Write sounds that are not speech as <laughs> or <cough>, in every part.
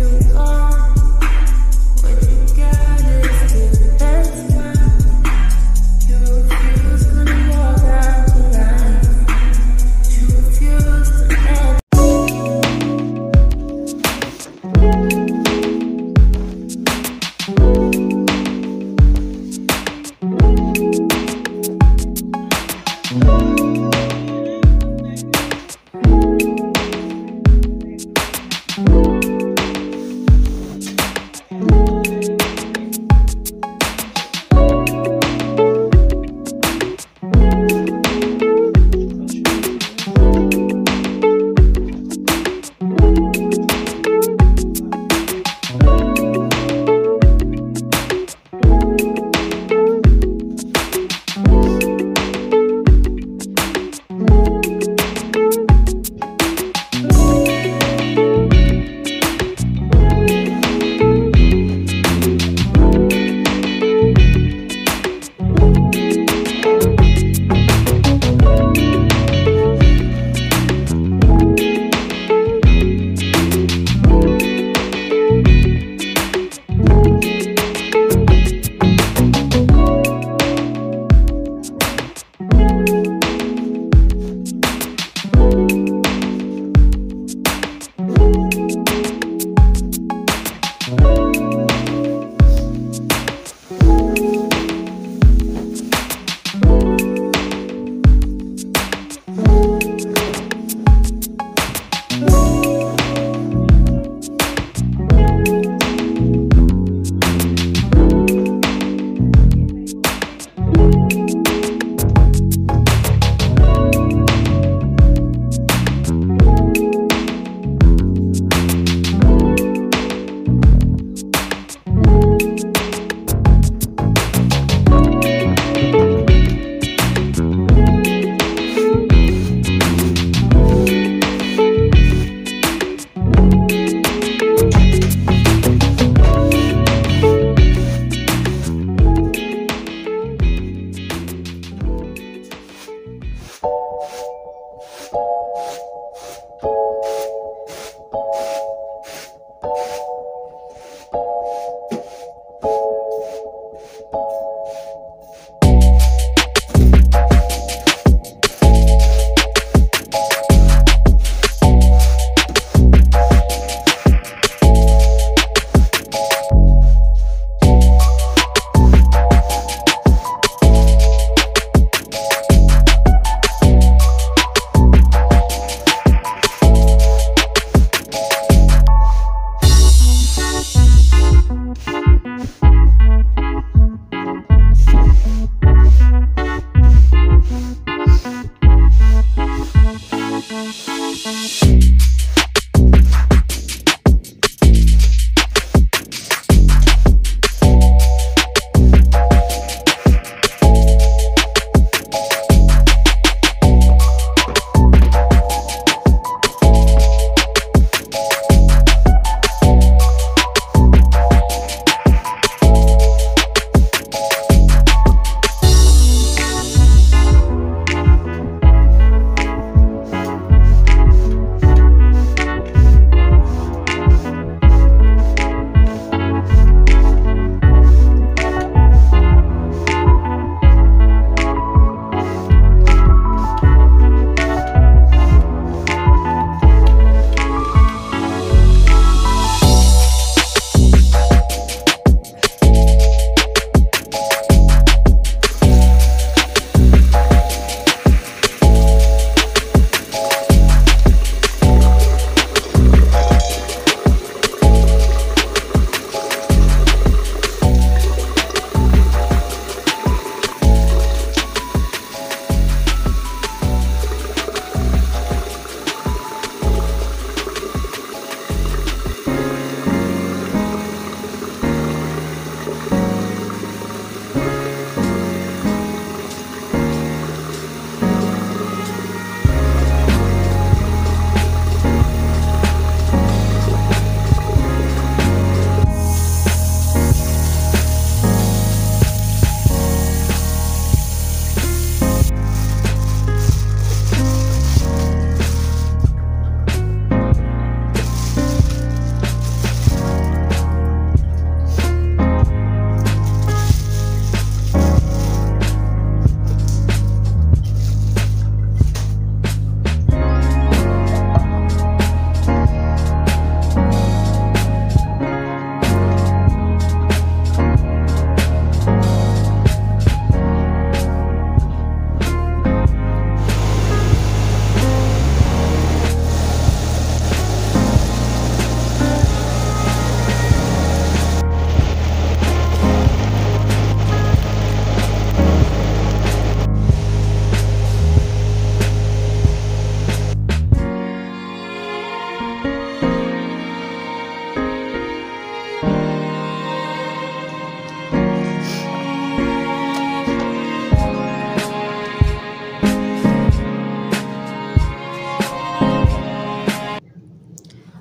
you.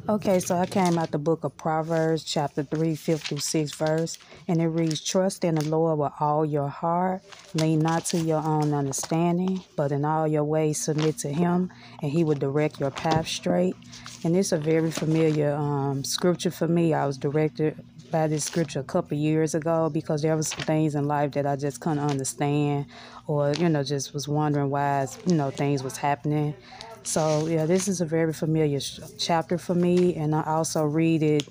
Okay, so I came out the book of Proverbs, chapter 3, 5 through 6 verse, and it reads, Trust in the Lord with all your heart, lean not to your own understanding, but in all your ways submit to him, and he will direct your path straight. And it's a very familiar um, scripture for me. I was directed by this scripture a couple years ago because there was some things in life that I just couldn't understand or, you know, just was wondering why, you know, things was happening. So, yeah, this is a very familiar sh- chapter for me, and I also read it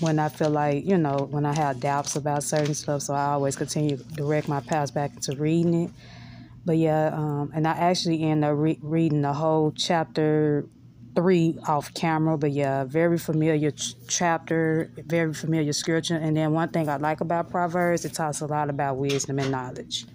when I feel like, you know, when I have doubts about certain stuff. So I always continue to direct my paths back into reading it. But yeah, um, and I actually end up re- reading the whole chapter three off camera. But yeah, very familiar ch- chapter, very familiar scripture. And then one thing I like about Proverbs, it talks a lot about wisdom and knowledge.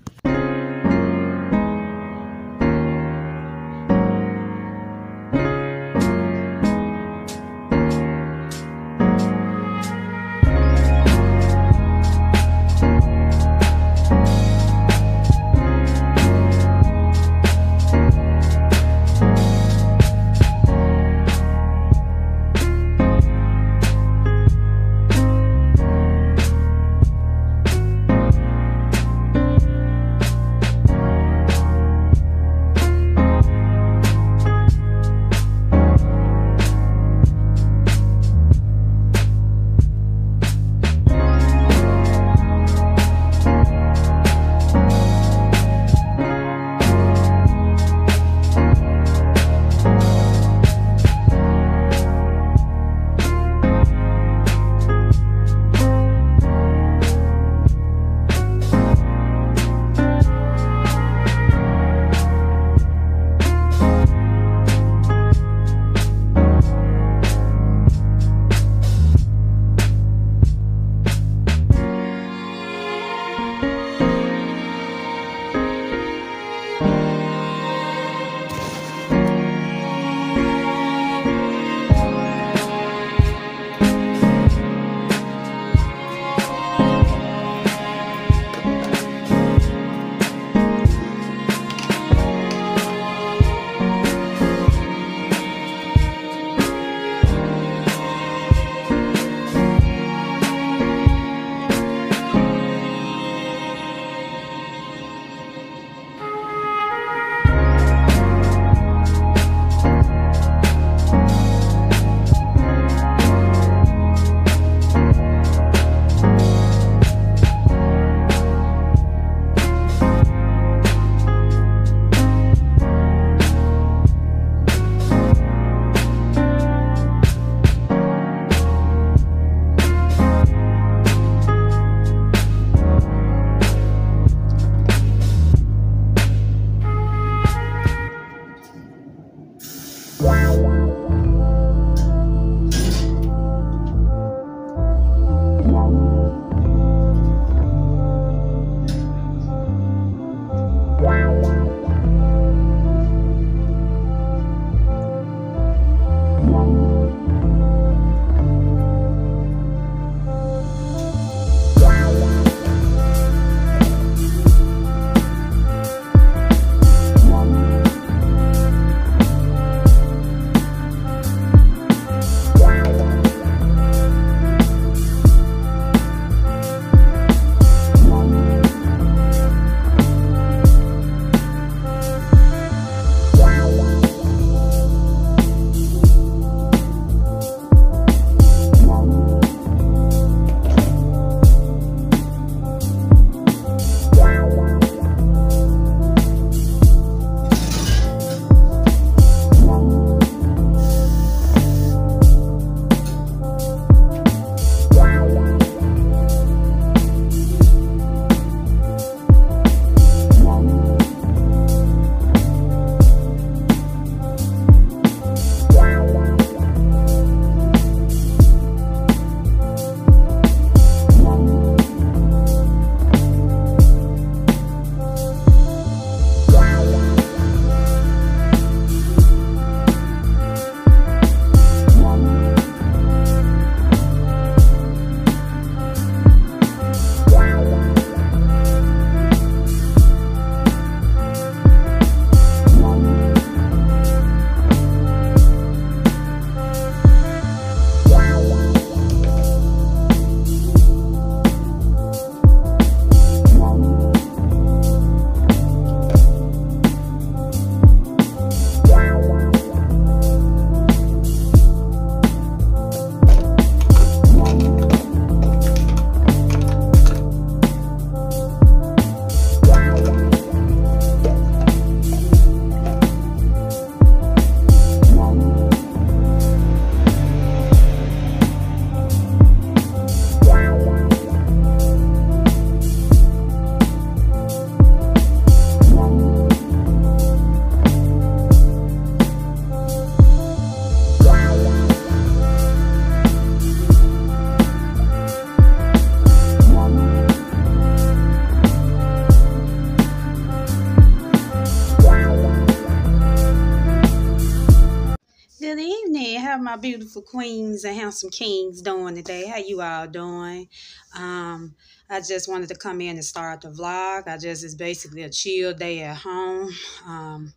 My beautiful queens and handsome kings doing today? How you all doing? Um, I just wanted to come in and start the vlog. I just it's basically a chill day at home. Um,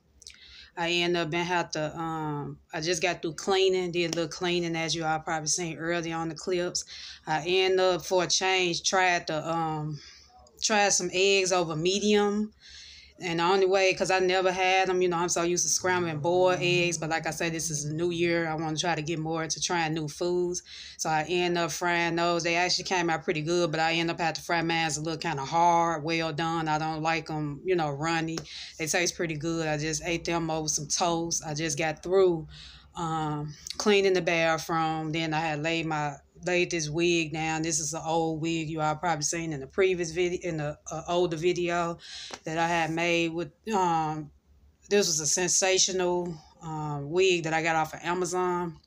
I end up and have to um I just got through cleaning, did a little cleaning as you all probably seen early on the clips. I end up for a change tried to um try some eggs over medium and the only way, because I never had them, you know, I'm so used to scrambling boiled eggs. But like I said, this is a new year. I want to try to get more into trying new foods. So I end up frying those. They actually came out pretty good, but I end up having to fry mine a little kind of hard, well done. I don't like them, you know, runny. They taste pretty good. I just ate them over some toast. I just got through um, cleaning the bathroom. Then I had laid my laid this wig down. This is an old wig you all probably seen in the previous video, in the uh, older video that I had made with, um, this was a Sensationnel um, wig that I got off of Amazon.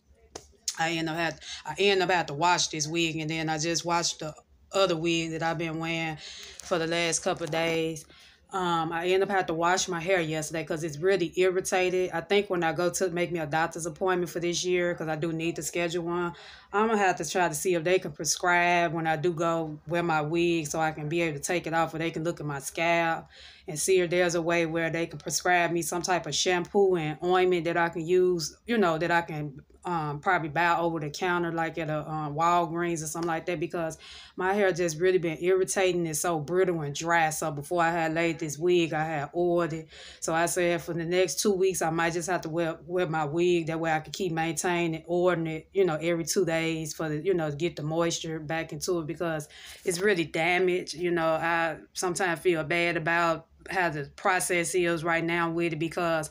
I end up had I end up had to wash this wig and then I just washed the other wig that I've been wearing for the last couple days. Um, I end up having to wash my hair yesterday because it's really irritated. I think when I go to make me a doctor's appointment for this year, because I do need to schedule one, I'm gonna have to try to see if they can prescribe when I do go wear my wig, so I can be able to take it off, or they can look at my scalp and see if there's a way where they can prescribe me some type of shampoo and ointment that I can use. You know that I can um, probably buy over the counter, like at a um, Walgreens or something like that, because my hair just really been irritating. It's so brittle and dry. So before I had laid this wig, I had oiled it. So I said for the next two weeks, I might just have to wear wear my wig. That way I can keep maintaining, oiling it, you know, every two days for the, you know, get the moisture back into it because it's really damaged. You know, I sometimes feel bad about how the process is right now with it because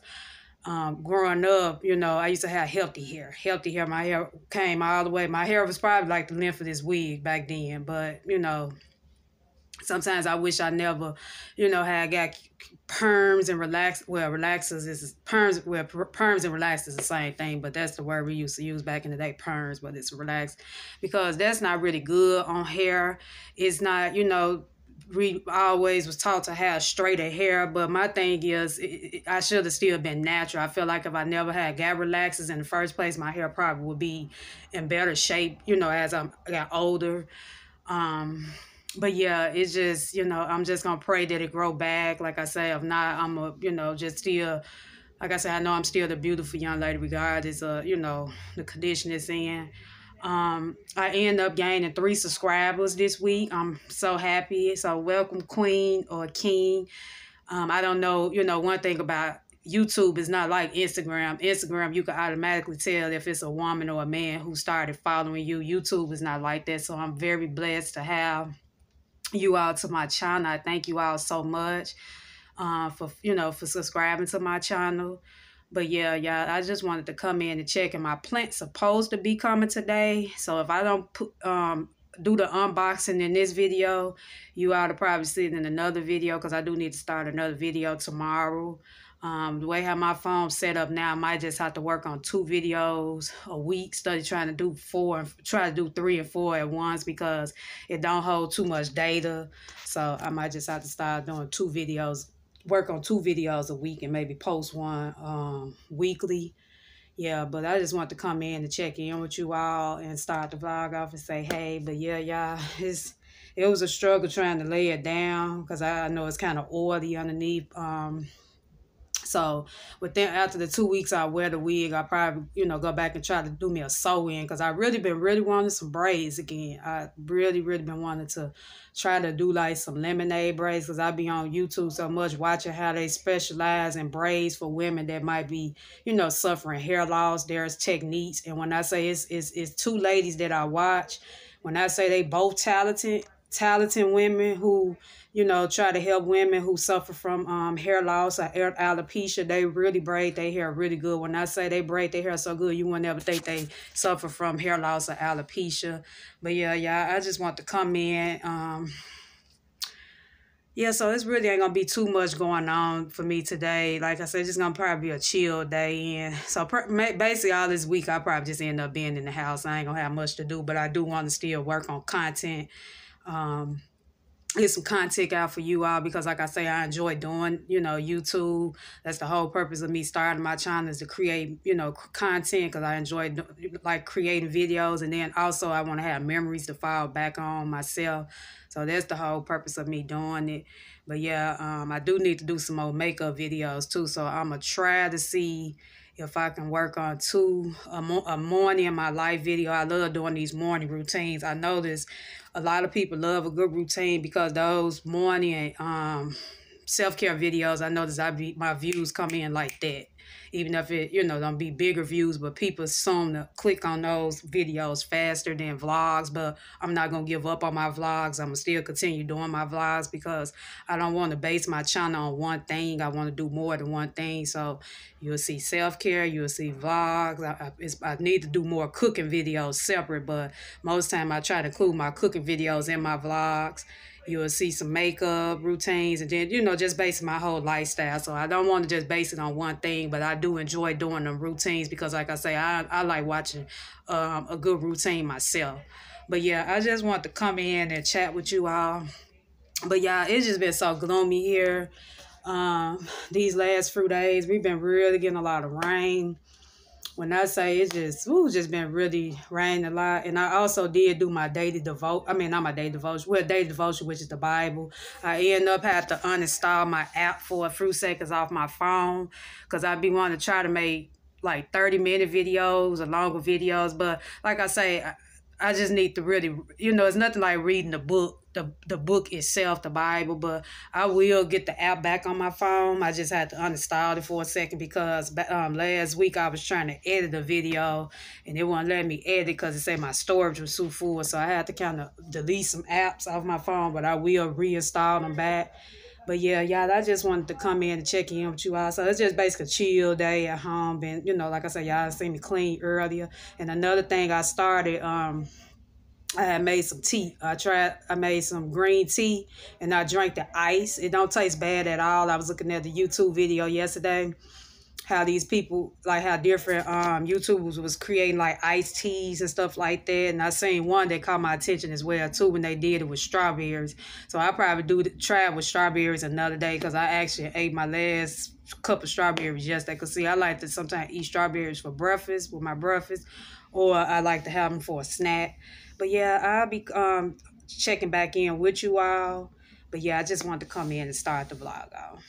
um, growing up, you know, I used to have healthy hair. Healthy hair. My hair came all the way. My hair was probably like the length of this wig back then. But, you know, sometimes I wish I never, you know, had got perms and relax. Well, relaxers is perms. Well, perms and relax is the same thing, but that's the word we used to use back in the day. Perms, but it's relaxed because that's not really good on hair. It's not, you know we always was taught to have straighter hair, but my thing is, it, it, I should have still been natural. I feel like if I never had got relaxers in the first place, my hair probably would be in better shape, you know, as I'm, I got older. Um, but yeah, it's just, you know, I'm just gonna pray that it grow back. Like I say, if not, I'm a, you know, just still, like I said, I know I'm still the beautiful young lady regardless of, you know, the condition it's in. Um, I end up gaining three subscribers this week. I'm so happy. So welcome, Queen or King. Um, I don't know, you know, one thing about YouTube is not like Instagram. Instagram, you can automatically tell if it's a woman or a man who started following you. YouTube is not like that. So I'm very blessed to have you all to my channel. I thank you all so much uh, for, you know, for subscribing to my channel. But yeah, yeah, I just wanted to come in and check. And my plant's supposed to be coming today. So if I don't put um do the unboxing in this video, you ought to probably see it in another video because I do need to start another video tomorrow. Um, the way how my phone's set up now, I might just have to work on two videos a week, study trying to do four, try to do three and four at once because it don't hold too much data. So I might just have to start doing two videos work on two videos a week and maybe post one um, weekly. Yeah, but I just want to come in to check in with you all and start the vlog off and say, hey, but yeah, y'all, <laughs> it's it was a struggle trying to lay it down because I know it's kind of oily underneath. Um, so within after the two weeks I wear the wig, I probably you know go back and try to do me a sew in because I really been really wanting some braids again. I really really been wanting to try to do like some lemonade braids because I be on YouTube so much watching how they specialize in braids for women that might be you know suffering hair loss. There's techniques, and when I say it's it's, it's two ladies that I watch. When I say they both talented, talented women who you know, try to help women who suffer from um, hair loss or alopecia. They really braid their hair really good. When I say they braid their hair so good, you wouldn't ever think they suffer from hair loss or alopecia. But yeah, yeah, I just want to come in. Um, yeah, so it's really ain't gonna be too much going on for me today. Like I said, it's just gonna probably be a chill day. And so basically, all this week, I probably just end up being in the house. I ain't gonna have much to do, but I do want to still work on content. Um, get some content out for you all because like I say I enjoy doing you know YouTube. That's the whole purpose of me starting my channel is to create you know content because I enjoy like creating videos. And then also I want to have memories to fall back on myself. So that's the whole purpose of me doing it. But yeah um, I do need to do some more makeup videos too. So I'm gonna try to see if I can work on two a, mo- a morning in my life video. I love doing these morning routines. I notice a lot of people love a good routine because those morning um self care videos. I notice I be my views come in like that even if it you know don't be bigger views but people assume to click on those videos faster than vlogs but i'm not gonna give up on my vlogs. I'm gonna still continue doing my vlogs because i don't want to base my channel on one thing. I want to do more than one thing. So you'll see self-care you'll see vlogs. I, I, I need to do more cooking videos separate but most time i try to include my cooking videos in my vlogs You'll see some makeup routines and then, you know, just basing my whole lifestyle. So I don't want to just base it on one thing, but I do enjoy doing them routines because, like I say, I, I like watching um, a good routine myself. But yeah, I just want to come in and chat with you all. But yeah, it's just been so gloomy here um, these last few days. We've been really getting a lot of rain when I say it's just, ooh, just been really raining a lot. And I also did do my daily devote. I mean, not my daily devotion. Well, daily devotion, which is the Bible. I end up had to uninstall my app for a few seconds off my phone because I'd be wanting to try to make like 30 minute videos or longer videos. But like I say, I just need to really, you know, it's nothing like reading a book, the the book itself, the Bible. But I will get the app back on my phone. I just had to uninstall it for a second because um, last week I was trying to edit a video and it wouldn't let me edit because it said my storage was too full. So I had to kind of delete some apps off my phone, but I will reinstall them back. But yeah, y'all, I just wanted to come in and check in with you all. So it's just basically a chill day at home. And, you know, like I said, y'all seen me clean earlier. And another thing I started, um, I had made some tea. I tried. I made some green tea, and I drank the ice. It don't taste bad at all. I was looking at the YouTube video yesterday, how these people like how different um YouTubers was creating like iced teas and stuff like that. And I seen one that caught my attention as well too when they did it with strawberries. So I probably do try it with strawberries another day because I actually ate my last cup of strawberries yesterday. Cause see, I like to sometimes eat strawberries for breakfast with my breakfast, or I like to have them for a snack. But yeah, I'll be um checking back in with you all. But yeah, I just wanted to come in and start the vlog off.